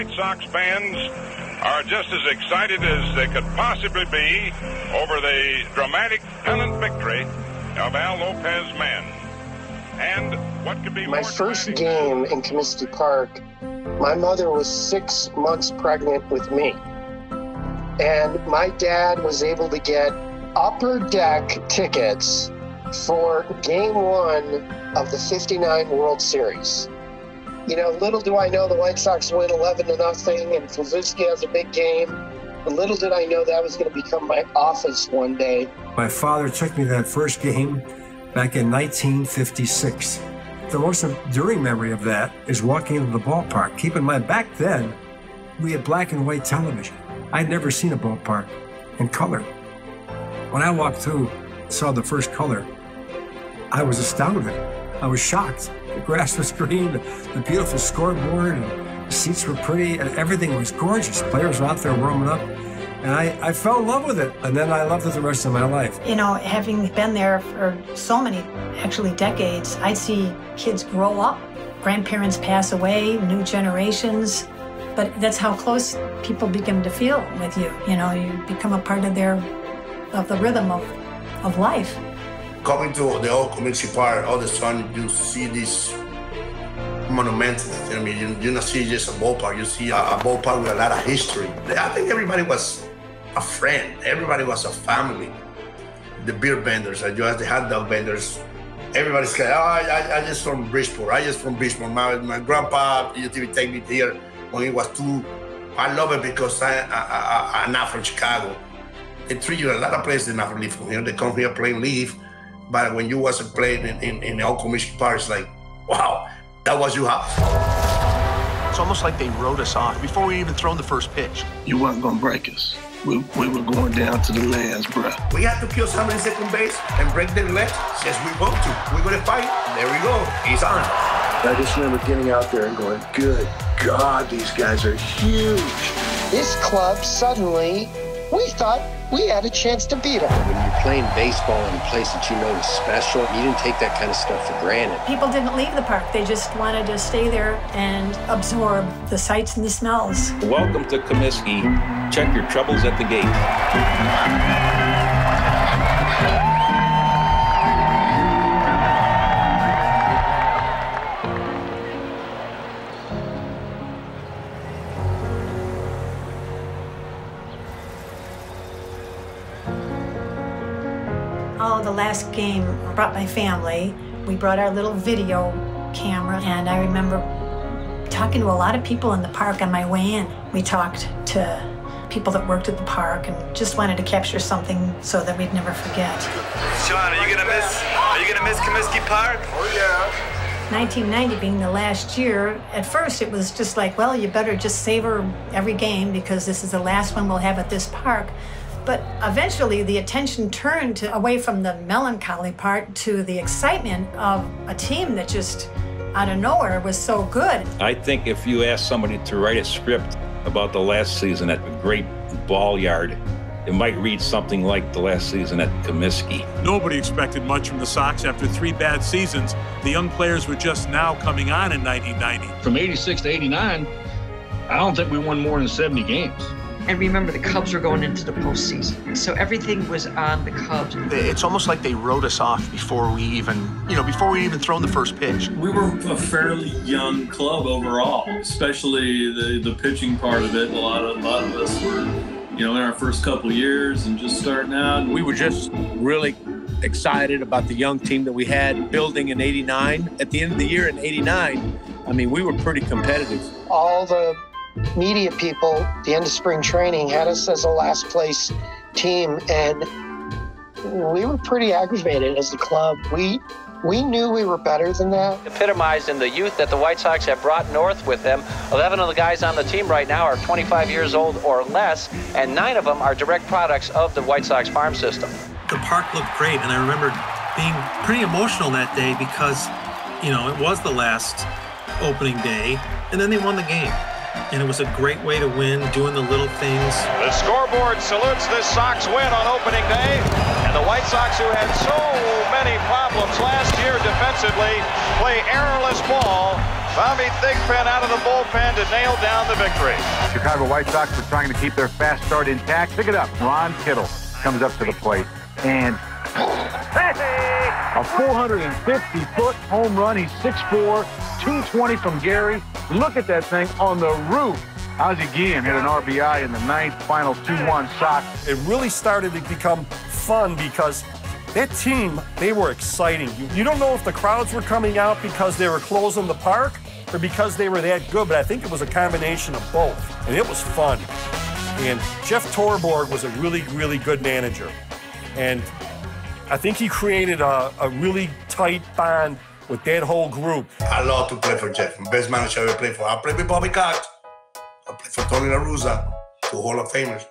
White Sox fans are just as excited as they could possibly be over the dramatic pennant victory of Al Lopez men. And what could be my first game in Comiskey Park, my mother was six months pregnant with me. And my dad was able to get upper deck tickets for game one of the 59 World Series. You know, little do I know the White Sox win 11 to nothing, and Kluszewski has a big game. But little did I know that was going to become my office one day. My father took me to that first game back in 1956. The most enduring memory of that is walking into the ballpark. Keep in mind, back then, we had black and white television. I'd never seen a ballpark in color. When I walked through, saw the first color, I was astounded. I was shocked. The grass was green, the beautiful scoreboard, and the seats were pretty, and everything was gorgeous. Players were out there warming up. And I, I fell in love with it. And then I loved it the rest of my life. You know, having been there for so many, actually decades, I'd see kids grow up, grandparents pass away, new generations. But that's how close people begin to feel with you. You know, you become a part of their, of the rhythm of, of life coming to the old Comiskey Park all the time, you see this monument. I mean, you, you don't see just a ballpark, you see a, a ballpark with a lot of history. I think everybody was a friend, everybody was a family. The beer vendors, you had the hot dog vendors, everybody's like, oh, I, I just from Bridgeport, I just from Bridgeport. My, my grandpa used to take me here when he was two. I love it because I, I, I, I'm not from Chicago. They treat you a lot of places not from here. They come here playing leave but when you wasn't playing in, in, in El Comiskey Park, it's like, wow, that was your house. It's almost like they wrote us off before we even thrown the first pitch. You weren't going to break us. We, we were going down to the last breath. We have to kill somebody in second base and break their legs. Yes, we want to. We're going to fight. There we go. He's on. I just remember getting out there and going, good God, these guys are huge. This club suddenly, we thought we had a chance to beat them. When you're playing baseball in a place that you know is special, you didn't take that kind of stuff for granted. People didn't leave the park. They just wanted to stay there and absorb the sights and the smells. Welcome to Comiskey. Check your troubles at the gate. Last game, I brought my family. We brought our little video camera, and I remember talking to a lot of people in the park on my way in. We talked to people that worked at the park and just wanted to capture something so that we'd never forget. Sean, are you gonna miss? Are you gonna miss Comiskey Park? Oh yeah. 1990 being the last year, at first it was just like, well, you better just savor every game because this is the last one we'll have at this park. But eventually, the attention turned to, away from the melancholy part to the excitement of a team that just out of nowhere was so good. I think if you ask somebody to write a script about the last season at the great ball yard, it might read something like the last season at Comiskey. Nobody expected much from the Sox after three bad seasons. The young players were just now coming on in 1990. From 86 to 89, I don't think we won more than 70 games. And remember, the Cubs were going into the postseason. So everything was on the Cubs. It's almost like they wrote us off before we even, you know, before we even thrown the first pitch. We were a fairly young club overall, especially the, the pitching part of it. A lot of, a lot of us were, you know, in our first couple years and just starting out. We were just really excited about the young team that we had building in 89. At the end of the year in 89, I mean, we were pretty competitive. All the media people, the end of spring training, had us as a last place team, and we were pretty aggravated as a club. We we knew we were better than that. Epitomized in the youth that the White Sox have brought north with them. 11 of the guys on the team right now are 25 years old or less, and nine of them are direct products of the White Sox farm system. The park looked great, and I remember being pretty emotional that day because, you know, it was the last opening day, and then they won the game and it was a great way to win, doing the little things. The scoreboard salutes this Sox win on opening day. And the White Sox, who had so many problems last year defensively, play errorless ball. Bobby Thigpen out of the bullpen to nail down the victory. Chicago White Sox were trying to keep their fast start intact. Pick it up. Ron Kittle comes up to the plate and a 450-foot home run. He's 6'4", 220 from Gary. Look at that thing on the roof. Ozzie Guillen hit an RBI in the ninth, final 2-1 shot. It really started to become fun because that team, they were exciting. You, you don't know if the crowds were coming out because they were closing the park or because they were that good, but I think it was a combination of both, and it was fun. And Jeff Torborg was a really, really good manager. And I think he created a, a really tight bond with that whole group. I love to play for Jeff. Best manager I ever played for. I played with Bobby Cox. I played for Tony La Russa, two Hall of Famers.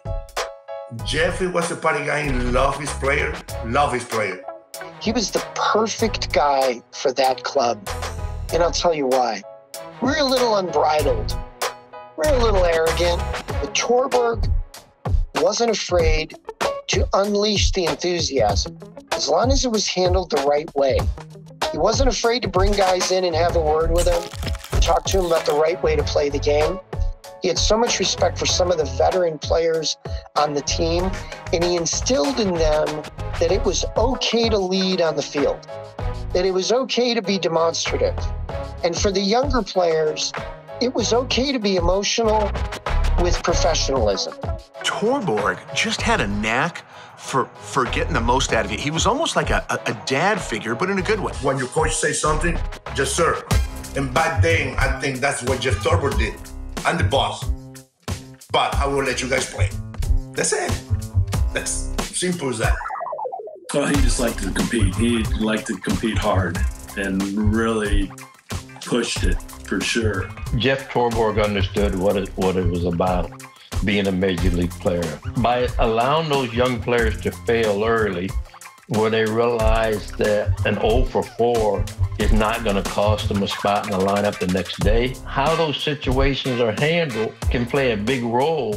Jeffy was the party guy. He loved his player, loved his player. He was the perfect guy for that club. And I'll tell you why. We're a little unbridled. We're a little arrogant. But Torborg wasn't afraid to unleash the enthusiasm as long as it was handled the right way. He wasn't afraid to bring guys in and have a word with them, talk to them about the right way to play the game. He had so much respect for some of the veteran players on the team, and he instilled in them that it was okay to lead on the field, that it was okay to be demonstrative. And for the younger players, it was okay to be emotional with professionalism. Torborg just had a knack for for getting the most out of you. He was almost like a, a, a dad figure, but in a good way. When your coach says something, just sir. And back then, I think that's what Jeff Torborg did. I'm the boss, but I will let you guys play. That's it. That's simple as that. Well, he just liked to compete. He liked to compete hard and really pushed it for sure. Jeff Torborg understood what it what it was about being a major league player. By allowing those young players to fail early, where they realize that an 0 for 4 is not going to cost them a spot in the lineup the next day, how those situations are handled can play a big role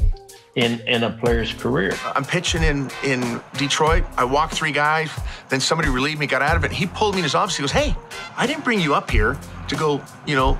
in, in a player's career. I'm pitching in in Detroit. I walked three guys, then somebody relieved me, got out of it. He pulled me in his office. He goes, "Hey, I didn't bring you up here to go, you know,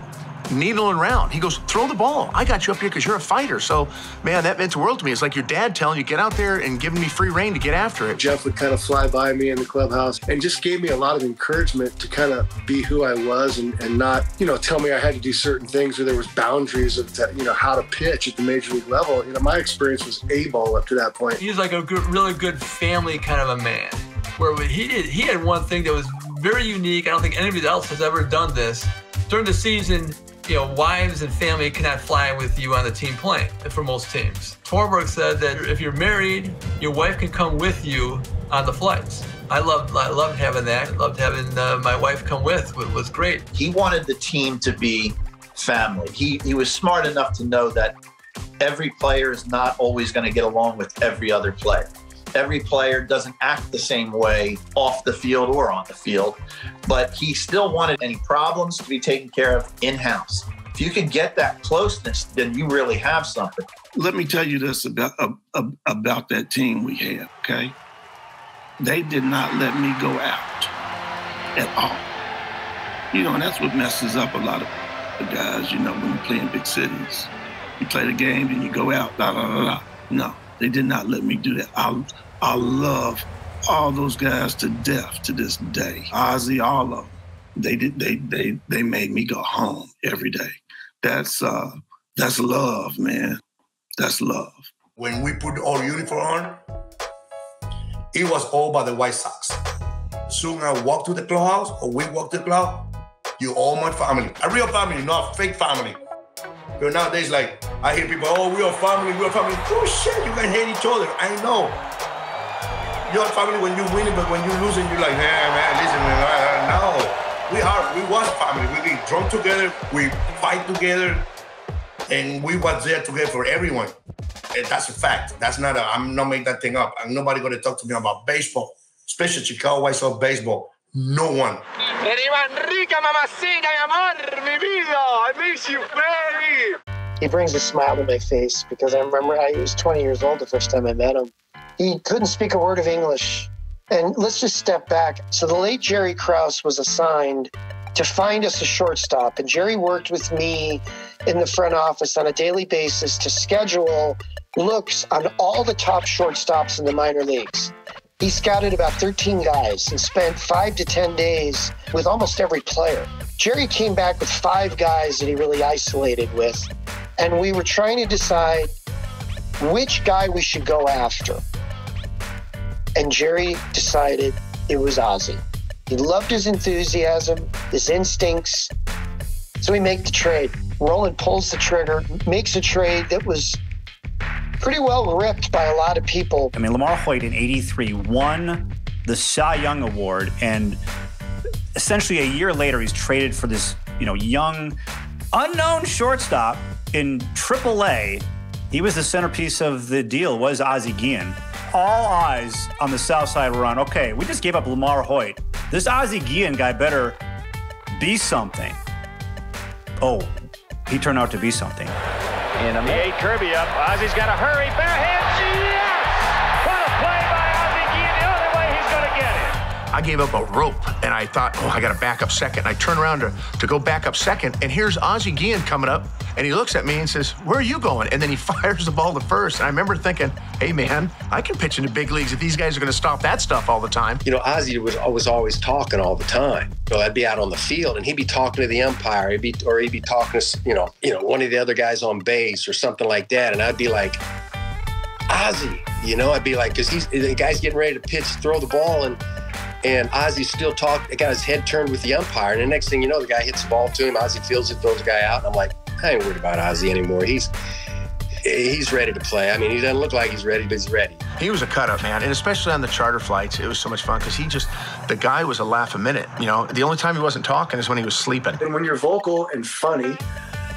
needling around. He goes, throw the ball. I got you up here because you're a fighter. So, man, that meant the world to me. It's like your dad telling you, get out there and giving me free reign to get after it. Jeff would kind of fly by me in the clubhouse and just gave me a lot of encouragement to kind of be who I was and, and not, you know, tell me I had to do certain things or there was boundaries of, you know, how to pitch at the major league level. You know, my experience was A-ball up to that point. He was like a good, really good family kind of a man where he did, he had one thing that was very unique. I don't think anybody else has ever done this. During the season, you know, wives and family cannot fly with you on the team plane for most teams. Torborg said that if you're married, your wife can come with you on the flights. I loved, I loved having that. I loved having uh, my wife come with. It was great. He wanted the team to be family. He, he was smart enough to know that every player is not always going to get along with every other player every player doesn't act the same way off the field or on the field, but he still wanted any problems to be taken care of in house. If you can get that closeness, then you really have something. Let me tell you this about uh, about that team we had. Okay, they did not let me go out at all. You know, and that's what messes up a lot of the guys. You know, when you play in big cities, you play the game and you go out. Da da da da. No, they did not let me do that. I, I love all those guys to death to this day. Ozzie, all of them. They did. They they they made me go home every day. That's uh that's love, man. That's love. When we put our uniform on, it was all by the White Sox. Soon I walk to the clubhouse or we walk to the club, you all my family. A real family, not a fake family. But nowadays, like, I hear people, oh, we are family, we are family. Oh, shit, you can hate each other. I know. You're family when you win it, but when you lose it, you're like, hey, man, listen, man, no. We are, we was family. We get drunk together, we fight together, and we was there together for everyone. And that's a fact. That's not a, I'm not making that thing up. I'm nobody gonna talk to me about baseball, especially Chicago White Sox baseball. No one. rica mamacita, mi amor, mi vida. I miss you, baby. He brings a smile to my face because I remember I was 20 years old the first time I met him. He couldn't speak a word of English. And let's just step back. So the late Jerry Krause was assigned to find us a shortstop. And Jerry worked with me in the front office on a daily basis to schedule looks on all the top shortstops in the minor leagues. He scouted about 13 guys and spent five to 10 days with almost every player. Jerry came back with five guys that he really isolated with. And we were trying to decide which guy we should go after. And Jerry decided it was Ozzie. He loved his enthusiasm, his instincts. So we make the trade. Roland pulls the trigger, makes a trade that was pretty well ripped by a lot of people. I mean, LaMarr Hoyt in 83 won the Cy Young Award, and essentially a year later, he's traded for this, you know, young, unknown shortstop in AAA. He was the centerpiece of the deal, was Ozzie Guillen. All eyes on the South Side were on, okay, we just gave up LaMarr Hoyt. This Ozzie Guillen guy better be something. Oh, he turned out to be something. In a eight Kirby up. Ozzie's got to hurry. Bare hands. Yes! What a play by Ozzie Guillen. The only way he's going to get it. I gave up a rope and I thought, oh, I got to back up second. I turn around to, to go back up second, and here's Ozzie Guillen coming up, and he looks at me and says, Where are you going? And then he fires the ball to first. And I remember thinking, Hey, man, I can pitch in the big leagues if these guys are going to stop that stuff all the time. You know, Ozzie was, was always talking all the time. So I'd be out on the field and he'd be talking to the umpire, he'd be, or he'd be talking to, you know, you know, one of the other guys on base or something like that. And I'd be like, Ozzie, you know, I'd be like, because he's the guy's getting ready to pitch, throw the ball, and and Ozzie still talked, got his head turned with the umpire. And the next thing you know, the guy hits the ball to him. Ozzie fields it, throws the guy out. And I'm like, I ain't worried about Ozzie anymore. He's he's ready to play. I mean, he doesn't look like he's ready, but he's ready. He was a cut up, man. And especially on the charter flights, it was so much fun because he just, the guy was a laugh a minute. You know, the only time he wasn't talking is when he was sleeping. And when you're vocal and funny,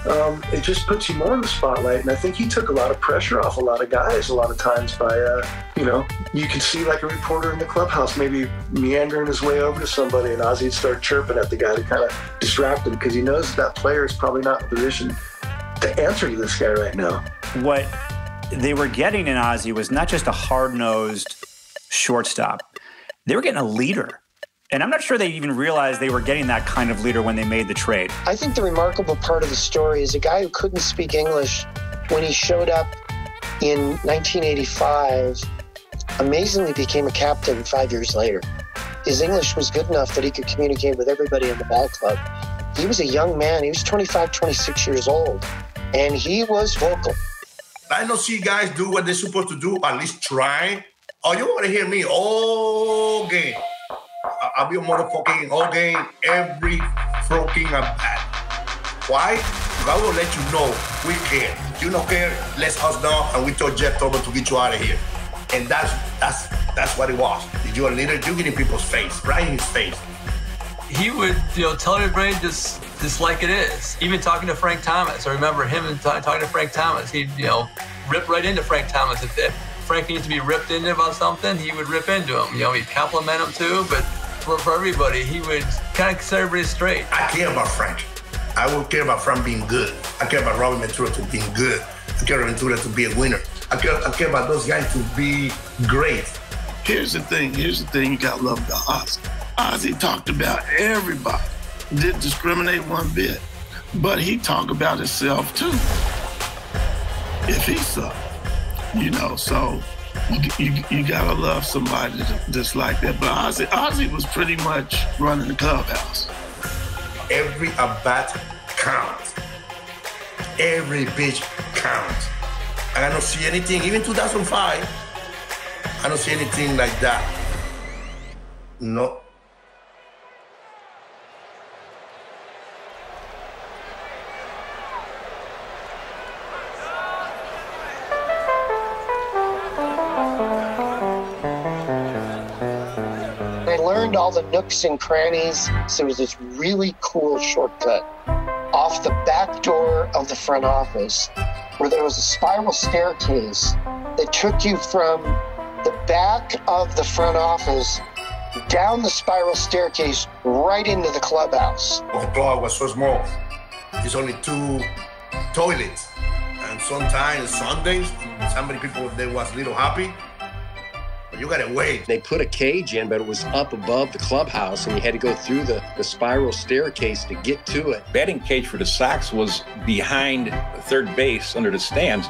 um, it just puts you more in the spotlight. And I think he took a lot of pressure off a lot of guys a lot of times by, uh, you know, you could see like a reporter in the clubhouse maybe meandering his way over to somebody and Ozzie'd start chirping at the guy to kind of distract him because he knows that player is probably not in position to answer to this guy right now. What they were getting in Ozzie was not just a hard nosed shortstop, they were getting a leader. And I'm not sure they even realized they were getting that kind of leader when they made the trade. I think the remarkable part of the story is a guy who couldn't speak English when he showed up in 1985 amazingly became a captain five years later. His English was good enough that he could communicate with everybody in the ball club. He was a young man. He was 25, 26 years old, and he was vocal. I don't see guys do what they're supposed to do, at least try. Oh, you want to hear me all game? I'll be a motherfucking all game, every fucking at bat. Why? I will let you know we care. You don't care, let us know, and we told Jeff Torborg to get you out of here. And that's that's that's what it was. You're a leader, you get in people's face, right in his face. he would, you know, tell everybody just just like it is. Even talking to Frank Thomas, I remember him talking to Frank Thomas. He'd, you know, rip right into Frank Thomas. If, if Frank needs to be ripped into about something, he would rip into him. You know, he'd compliment him too. But for, for everybody, he would kind of set everybody straight. I care about Frank. I will care about Frank being good. I care about Robin Ventura to being good. I care about Ventura to be a winner. I care, I care about those guys to be great. Here's the thing. Here's the thing you got to love about Ozzie. Ozzie talked about everybody. Didn't discriminate one bit. But he talked about himself too. If he sucked, you know, so you, you, gotta love somebody that's like that. But Ozzie, Ozzie was pretty much running the clubhouse. Every at bat counts. Every pitch counts. I don't see anything, even 2005, I don't see anything like that. No. Learned all the nooks and crannies. So there was this really cool shortcut off the back door of the front office where there was a spiral staircase that took you from the back of the front office down the spiral staircase right into the clubhouse. The club was so small. There's only two toilets. And sometimes Sundays, somebody people they was little happy. You gotta wait. They put a cage in, but it was up above the clubhouse, and you had to go through the, the spiral staircase to get to it. Batting cage for the Sox was behind third base under the stands.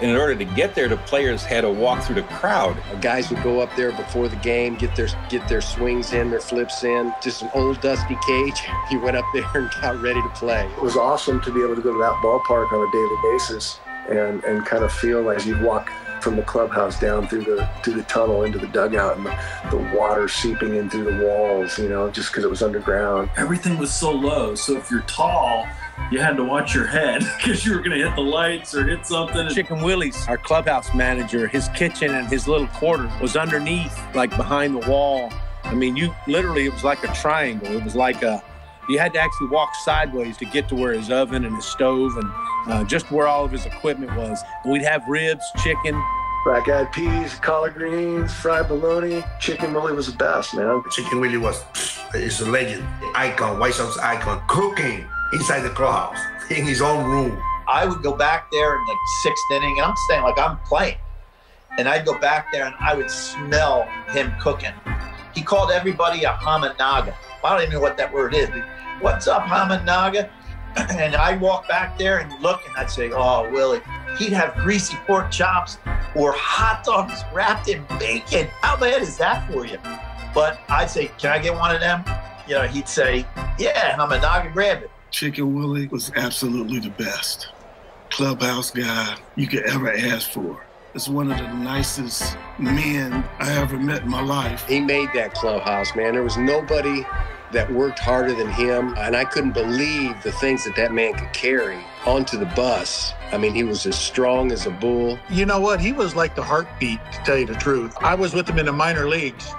And in order to get there, the players had to walk through the crowd. Guys would go up there before the game, get their get their swings in, their flips in. Just an old dusty cage. You went up there and got ready to play. It was awesome to be able to go to that ballpark on a daily basis and and kind of feel as you walk from the clubhouse down through the through the tunnel into the dugout and the, the water seeping in through the walls, you know, just because it was underground. Everything was so low. So if you're tall, you had to watch your head because you were going to hit the lights or hit something. Chicken Willie's, our clubhouse manager, his kitchen and his little quarter was underneath, like behind the wall. I mean, you literally, it was like a triangle. It was like a, you had to actually walk sideways to get to where his oven and his stove and uh, just where all of his equipment was. And we'd have ribs, chicken, Black eyed peas, collard greens, fried bologna. Chicken Willie was the best, man. Chicken Willie was is a legend, icon, White Sox icon, cooking inside the clubhouse in his own room. I would go back there in the sixth inning, and I'm saying like I'm playing. And I'd go back there and I would smell him cooking. He called everybody a Hamanaga. I don't even know what that word is. What's up, Hamanaga? And I'd walk back there and look, and I'd say, "Oh, Willie." He'd have greasy pork chops or hot dogs wrapped in bacon. How bad is that for you? But I'd say, "Can I get one of them?" You know, he'd say, "Yeah, Hamanaga, grab it." Chicken Willie was absolutely the best clubhouse guy you could ever ask for. It's one of the nicest men I ever met in my life. He made that clubhouse, man. There was nobody that worked harder than him, and I couldn't believe the things that that man could carry onto the bus. I mean, he was as strong as a bull. You know what? He was like the heartbeat, to tell you the truth. I was with him in the minor leagues,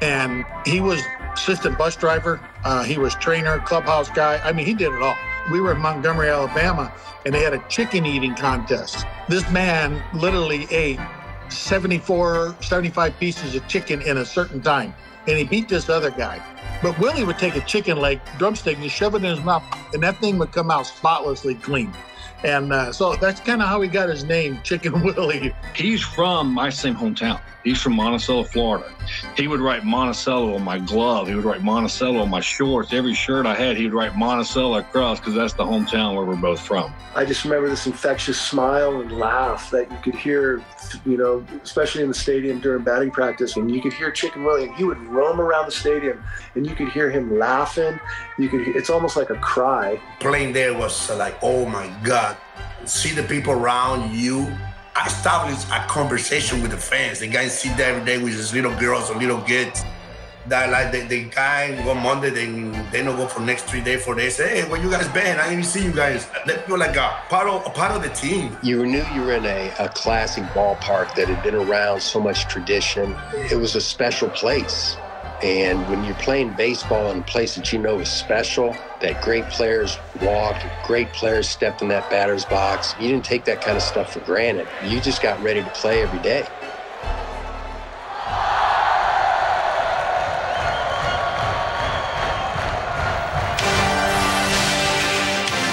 and he was assistant bus driver. Uh, he was trainer, clubhouse guy. I mean, he did it all. We were in Montgomery, Alabama, and they had a chicken eating contest. This man literally ate 74, 75 pieces of chicken in a certain time, and he beat this other guy. But Willie would take a chicken leg drumstick and shove it in his mouth, and that thing would come out spotlessly clean. And uh, so that's kind of how he got his name, Chicken Willie. He's from my same hometown. He's from Monticello, Florida. He would write Monticello on my glove. He would write Monticello on my shorts. Every shirt I had, he would write Monticello across because that's the hometown where we're both from. I just remember this infectious smile and laugh that you could hear, you know, especially in the stadium during batting practice. And you could hear Chicken Willie, and he would roam around the stadium, and you could hear him laughing. You could, it's almost like a cry. Playing there was like, oh my God. See the people around you. I established a conversation with the fans. The guys sit there every day with his little girls or little kids. That like the, the guy go Monday, then they don't go for next three days, four days. Say, hey, where you guys been? I didn't see you guys. They feel like a part of a part of the team. You knew you were in a, a classic ballpark that had been around so much tradition. It was a special place. And when you're playing baseball in a place that you know is special, that great players walked, great players stepped in that batter's box, you didn't take that kind of stuff for granted. You just got ready to play every day.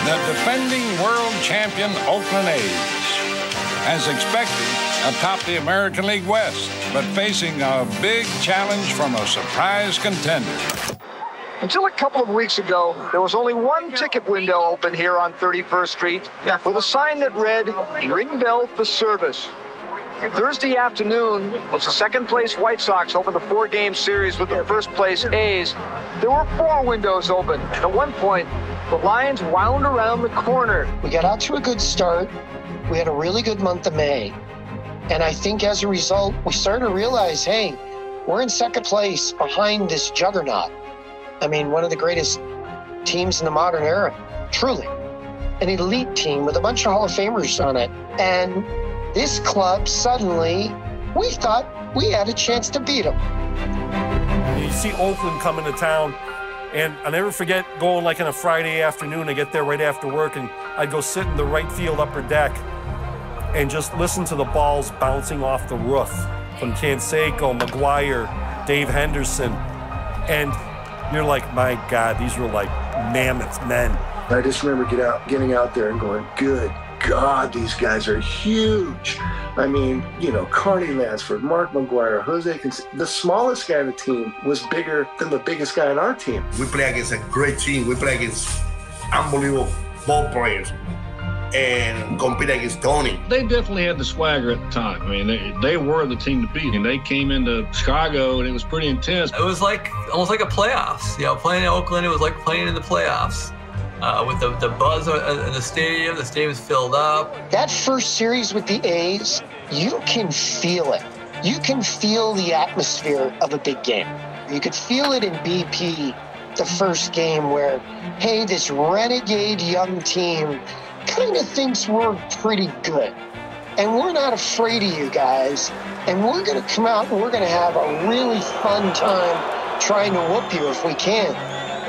The defending world champion Oakland A's. As expected, atop the American League West, but facing a big challenge from a surprise contender. Until a couple of weeks ago, there was only one ticket window open here on 31st Street with a sign that read, Ring Bell for Service. Thursday afternoon was the second place White Sox opened the four game series with the first place A's. There were four windows open, and at one point, the Lions wound around the corner. We got out to a good start. We had a really good month of May. And I think as a result, we started to realize hey, we're in second place behind this juggernaut. I mean, one of the greatest teams in the modern era, truly. An elite team with a bunch of Hall of Famers on it. And this club suddenly, we thought we had a chance to beat them. You see Oakland coming to town, and I'll never forget going like on a Friday afternoon. I get there right after work, and I'd go sit in the right field upper deck and just listen to the balls bouncing off the roof from Canseco, McGwire, Dave Henderson. And you're like, my God, these were like mammoth men. I just remember get out, getting out there and going, good God, these guys are huge. I mean, you know, Carney Lansford, Mark McGwire, Jose, Cons- the smallest guy on the team was bigger than the biggest guy on our team. We play against a great team. We play against unbelievable ball players and compete against Tony. They definitely had the swagger at the time. I mean, they, they were the team to beat. And they came into Chicago and it was pretty intense. It was like almost like a playoffs. You know, playing in Oakland, it was like playing in the playoffs. Uh, with the, the buzz in the stadium, the stadium's filled up. That first series with the A's, you can feel it. You can feel the atmosphere of a big game. You could feel it in BP the first game where, hey, this renegade young team kind of thinks we're pretty good. And we're not afraid of you guys. And we're going to come out and we're going to have a really fun time trying to whoop you if we can.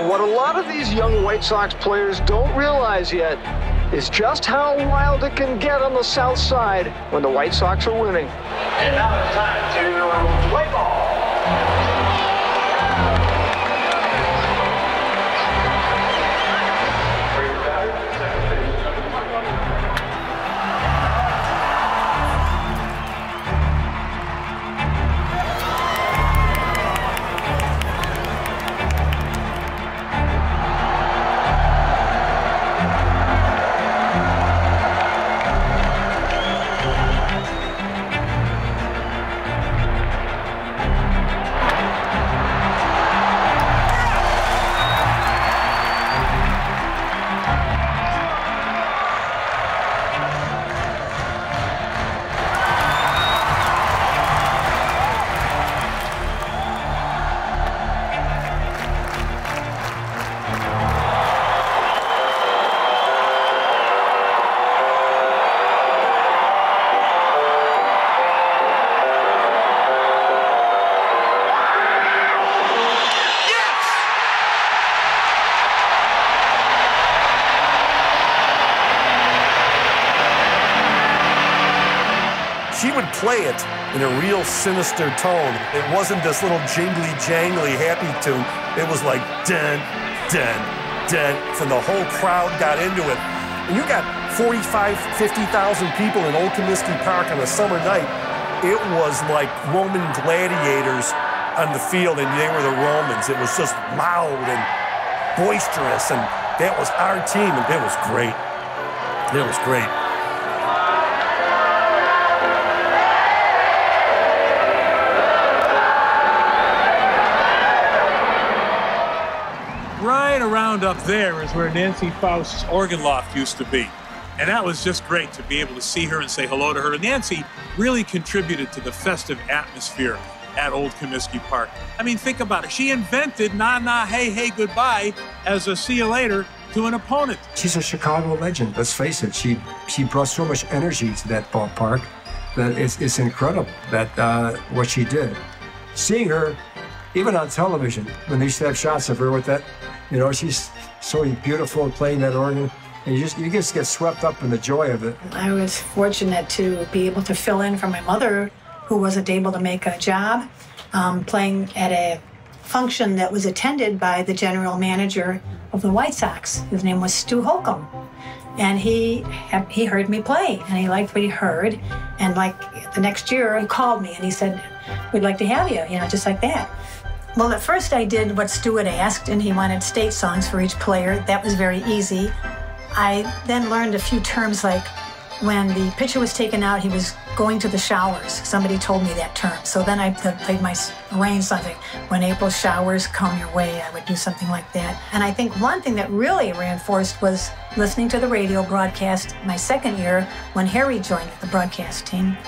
What a lot of these young White Sox players don't realize yet is just how wild it can get on the south side when the White Sox are winning. And now it's time to play ball. Play it in a real sinister tone. It wasn't this little jingly jangly happy tune. It was like dun, dun, dun, from the whole crowd got into it. And you got 45, 50,000 people in Old Comiskey Park on a summer night. It was like Roman gladiators on the field, and they were the Romans. It was just loud and boisterous, and that was our team, and it was great. It was great. Right around up there is where Nancy Faust's organ loft used to be. And that was just great to be able to see her and say hello to her. Nancy really contributed to the festive atmosphere at Old Comiskey Park. I mean, think about it. She invented na na hey hey goodbye as a see you later to an opponent. She's a Chicago legend. Let's face it. She she brought so much energy to that ballpark that it's, it's incredible that uh, what she did. Seeing her, even on television, when they used to have shots of her with that, you know, she's so beautiful playing that organ, and you just you just get swept up in the joy of it. I was fortunate to be able to fill in for my mother, who wasn't able to make a job, um, playing at a function that was attended by the general manager of the White Sox. His name was Stu Holcomb. And he he heard me play, and he liked what he heard. And like the next year, he called me and he said, "We'd like to have you," you know, just like that. Well, at first I did what Stu had asked, and he wanted state songs for each player. That was very easy. I then learned a few terms like when the pitcher was taken out, he was going to the showers. Somebody told me that term. So then I played my range something. When April showers come your way, I would do something like that. And I think one thing that really reinforced was listening to the radio broadcast my second year when Harry joined the broadcast team.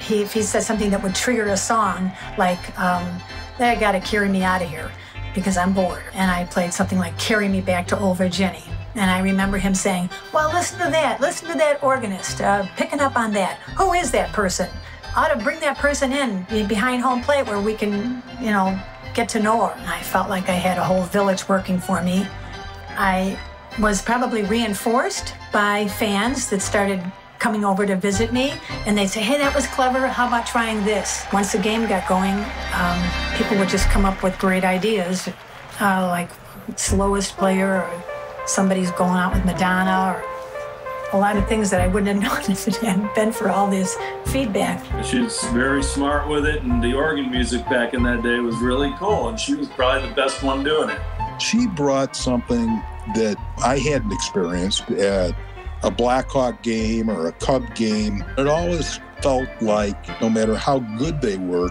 He, if he said something that would trigger a song, like, um, they got to carry me out of here because I'm bored. And I played something like Carry Me Back to Old Virginia. And I remember him saying, Well, listen to that. Listen to that organist uh, picking up on that. Who is that person? I ought to bring that person in behind home plate where we can, you know, get to know her. I felt like I had a whole village working for me. I was probably reinforced by fans that started coming over to visit me and they'd say, hey, that was clever. How about trying this? Once the game got going, um, people would just come up with great ideas, uh, like slowest player or somebody's going out with Madonna or a lot of things that I wouldn't have known if it hadn't been for all this feedback. She was very smart with it, and the organ music back in that day was really cool, and she was probably the best one doing it. She brought something that I hadn't experienced at a Blackhawk game or a Cub game, it always felt like no matter how good they were,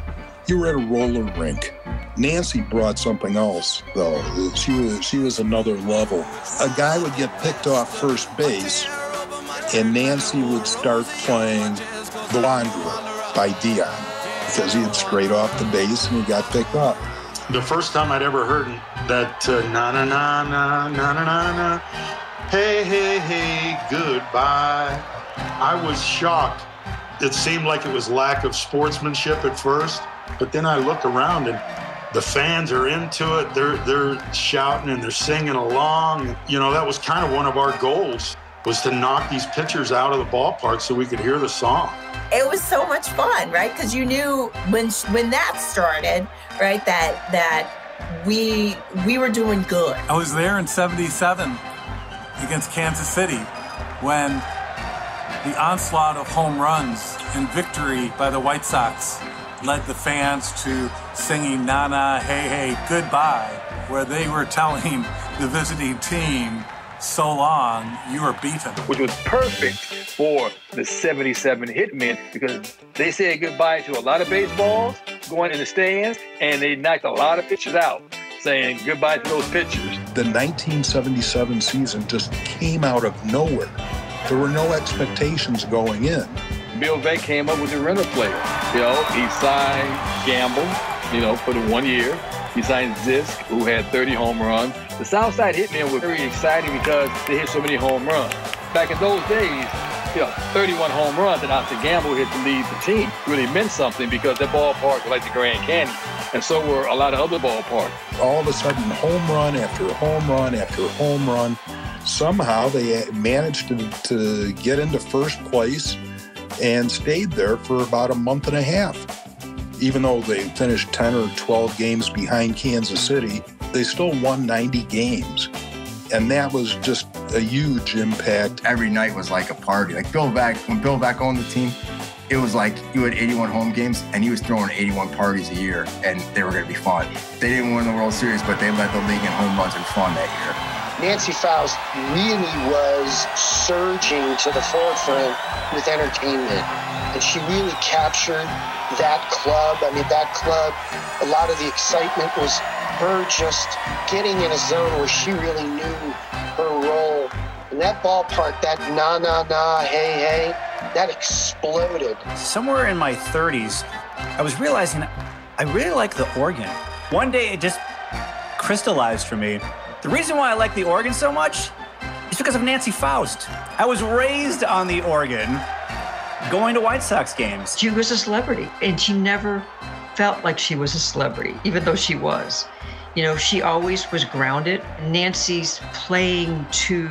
you were at a roller rink. Nancy brought something else, though. She was, she was another level. A guy would get picked off first base, and Nancy would start playing The Wanderer by Dion because he had straight off the base and he got picked up. The first time I'd ever heard that uh, na na na na na na na hey hey hey goodbye, I was shocked. It seemed like it was lack of sportsmanship at first, but then I look around and the fans are into it. They're they're shouting and they're singing along. You know, that was kind of one of our goals was to knock these pitchers out of the ballpark so we could hear the song. It was so much fun, right? Because you knew when when that started, right? That that we we were doing good. I was there in '77 against Kansas City when the onslaught of home runs and victory by the White Sox led the fans to singing "Na Na Hey Hey Goodbye," where they were telling the visiting team, "So long, you are beaten." Which was perfect for the '77 Hitmen because they said goodbye to a lot of baseballs going in the stands, and they knocked a lot of pitchers out, saying goodbye to those pitchers. The 1977 season just came out of nowhere. There were no expectations going in. Bill Veeck came up with the rental player. You know, he signed Gamble, you know, for the one year. He signed Zisk, who had 30 home runs. The South Southside Hitmen were very exciting because they hit so many home runs. Back in those days, you know, 31 home runs and Oscar Gamble hit to lead the team really meant something because that ballpark was like the Grand Canyon. And so were a lot of other ballparks. All of a sudden, home run after home run after home run. Somehow they managed to, to get into first place and stayed there for about a month and a half. Even though they finished 10 or 12 games behind Kansas City, they still won 90 games. And that was just a huge impact. Every night was like a party. Like Bill Veeck, when Bill Veeck owned the team, it was like you had 81 home games and he was throwing 81 parties a year and they were going to be fun. They didn't win the World Series, but they led the league in home runs and fun that year. Nancy Faust really was surging to the forefront with entertainment. And she really captured that club. I mean, that club, a lot of the excitement was her just getting in a zone where she really knew her role. And that ballpark, that na na na, hey hey, that exploded. Somewhere in my 30s, I was realizing I really like the organ. One day it just crystallized for me the reason why I like the organ so much is because of Nancy Faust. I was raised on the organ going to White Sox games. She was a celebrity, and she never felt like she was a celebrity, even though she was. You know, she always was grounded. Nancy's playing to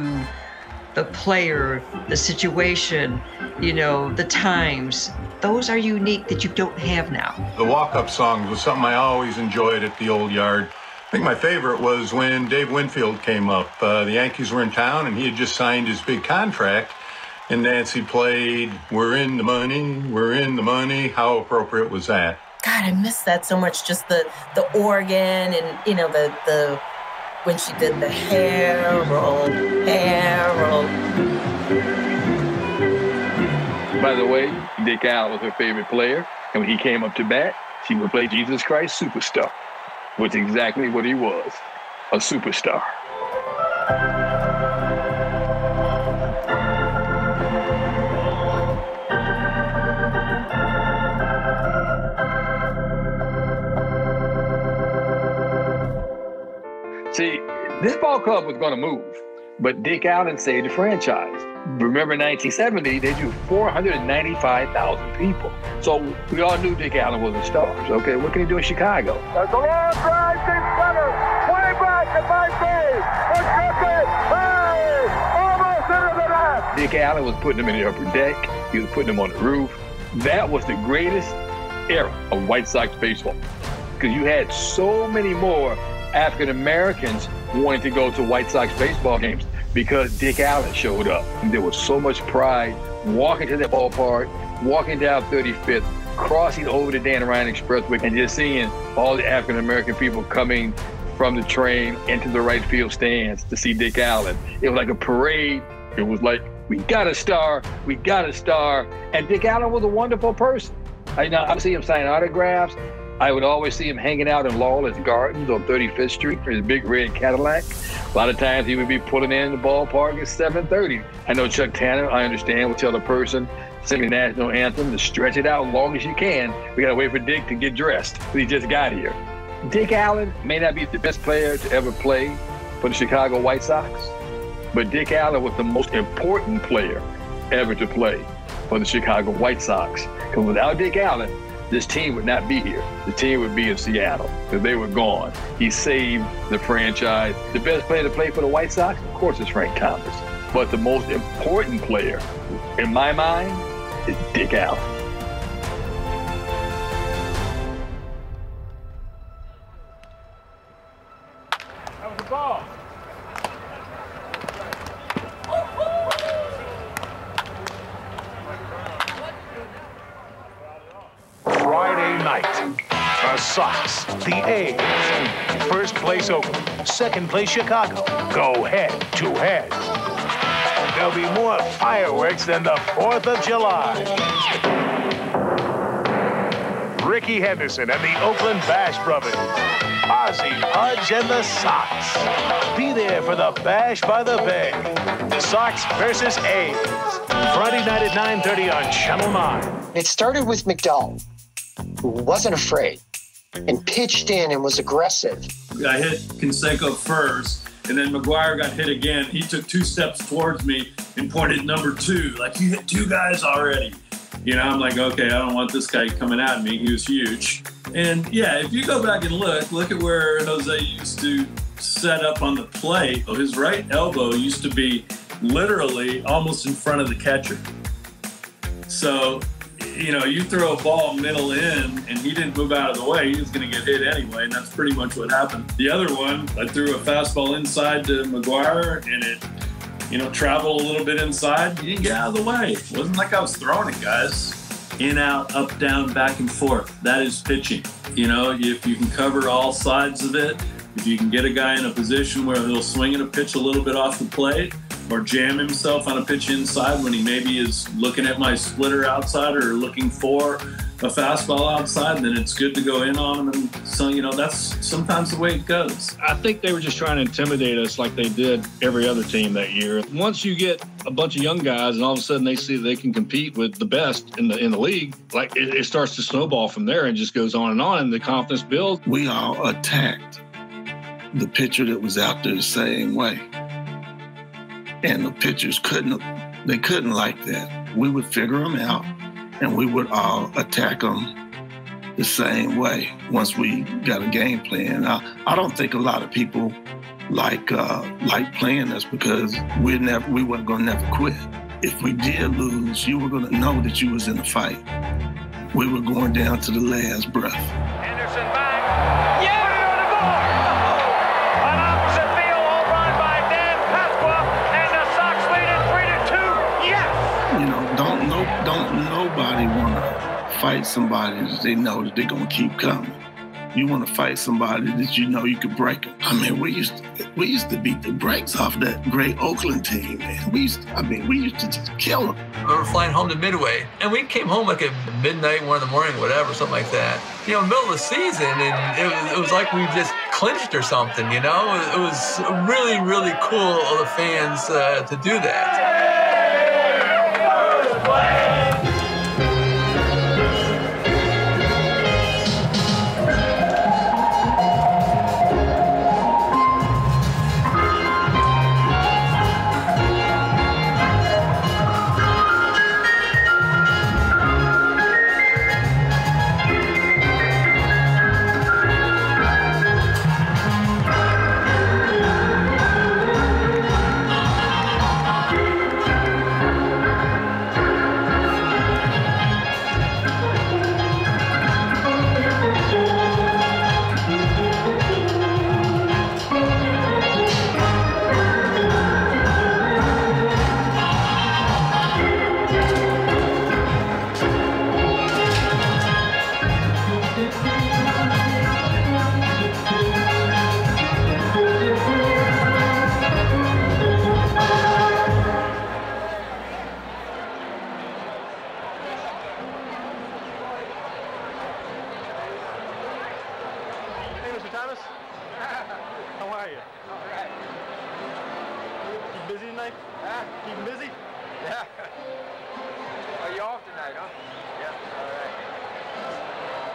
the player, the situation, you know, the times. Those are unique that you don't have now. The walk up songs was something I always enjoyed at the old yard. I think my favorite was when Dave Winfield came up. Uh, the Yankees were in town and he had just signed his big contract. And Nancy played, We're in the money, we're in the money. How appropriate was that? God, I miss that so much. Just the the organ and you know the the when she did the Harold, Harold. By the way, Dick Allen was her favorite player, and when he came up to bat, she would play Jesus Christ Superstar was exactly what he was a superstar. Ball club was going to move, but Dick Allen saved the franchise. Remember 1970, they drew 495,000 people. So we all knew Dick Allen was a star. So, okay, what can he do in Chicago? That's a long drive, deep center, way back at my base. Hey, almost into the net. Dick Allen was putting them in the upper deck. He was putting them on the roof. That was the greatest era of White Sox baseball because you had so many more African Americans wanting to go to White Sox baseball games. because Dick Allen showed up. And there was so much pride walking to that ballpark, walking down 35th, crossing over the Dan Ryan Expressway, and just seeing all the African American people coming from the train into the right field stands to see Dick Allen. It was like a parade. It was like, we got a star, we got a star. And Dick Allen was a wonderful person. I, know, I see him sign autographs. I would always see him hanging out in Lawless Gardens on 35th Street in his big red Cadillac. A lot of times he would be pulling in the ballpark at 7:30. I know Chuck Tanner, I understand, would tell the person singing the national anthem to stretch it out as long as you can. We gotta wait for Dick to get dressed. He just got here. Dick Allen may not be the best player to ever play for the Chicago White Sox, but Dick Allen was the most important player ever to play for the Chicago White Sox. Because without Dick Allen, this team would not be here. The team would be in Seattle because they were gone. He saved the franchise. The best player to play for the White Sox, of course, is Frank Thomas. But the most important player, in my mind, is Dick Allen. Second place Chicago. Go head to head. There'll be more fireworks than the 4th of July. Rickey Henderson and the Oakland Bash Brothers. Ozzie, Pudge, and the Sox. Be there for the Bash by the Bay. The Sox versus A's. Friday night at 9.30 on Channel 9. It started with McDowell, who wasn't afraid and pitched in and was aggressive. I hit Canseco first, and then McGwire got hit again. He took two steps towards me and pointed number two, like you hit two guys already. You know, I'm like, okay, I don't want this guy coming at me. He was huge. And yeah, if you go back and look, look at where Jose used to set up on the plate. His right elbow used to be literally almost in front of the catcher. So, you know, you throw a ball middle in and he didn't move out of the way, he was going to get hit anyway. And that's pretty much what happened. The other one, I threw a fastball inside to McGwire and it, you know, traveled a little bit inside. He didn't get out of the way. It wasn't like I was throwing it, guys. In, out, up, down, back and forth. That is pitching. You know, if you can cover all sides of it, if you can get a guy in a position where he'll swing at a pitch a little bit off the plate or jam himself on a pitch inside when he maybe is looking at my splitter outside or looking for a fastball outside, then it's good to go in on him. And so, you know, that's sometimes the way it goes. I think they were just trying to intimidate us like they did every other team that year. Once you get a bunch of young guys and all of a sudden they see they can compete with the best in the in the league, like it, it starts to snowball from there and just goes on and on and the confidence builds. We all attacked the pitcher that was out there the same way. And the pitchers couldn't they couldn't like that. We would figure them out and we would all attack them the same way once we got a game plan. I, I don't think a lot of people like uh, like playing us because we never we weren't gonna never quit. If we did lose, you were gonna know that you was in a fight. We were going down to the last breath. Don't nobody wanna fight somebody that they know that they're gonna keep coming. You want to fight somebody that you know you could break them. I mean, we used to, we used to beat the brakes off that great Oakland team, man. We used, to, I mean, we used to just kill them. We were flying home to Midway, and we came home like at midnight, one in the morning, whatever, something like that. You know, middle of the season, and it was, it was like we just clinched or something. You know, it was really, really cool of the fans uh, to do that.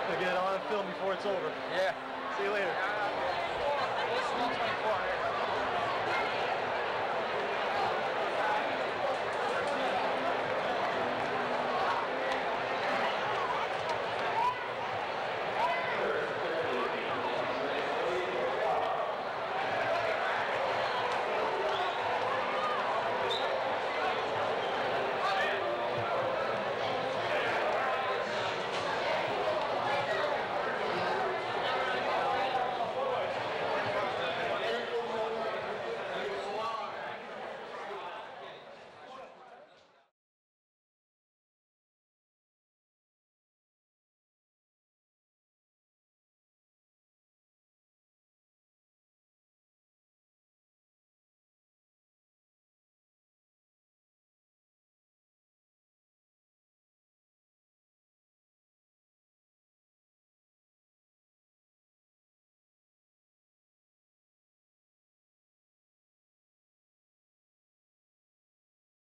I'll get it on film before it's over. Yeah. See you later. Small 24.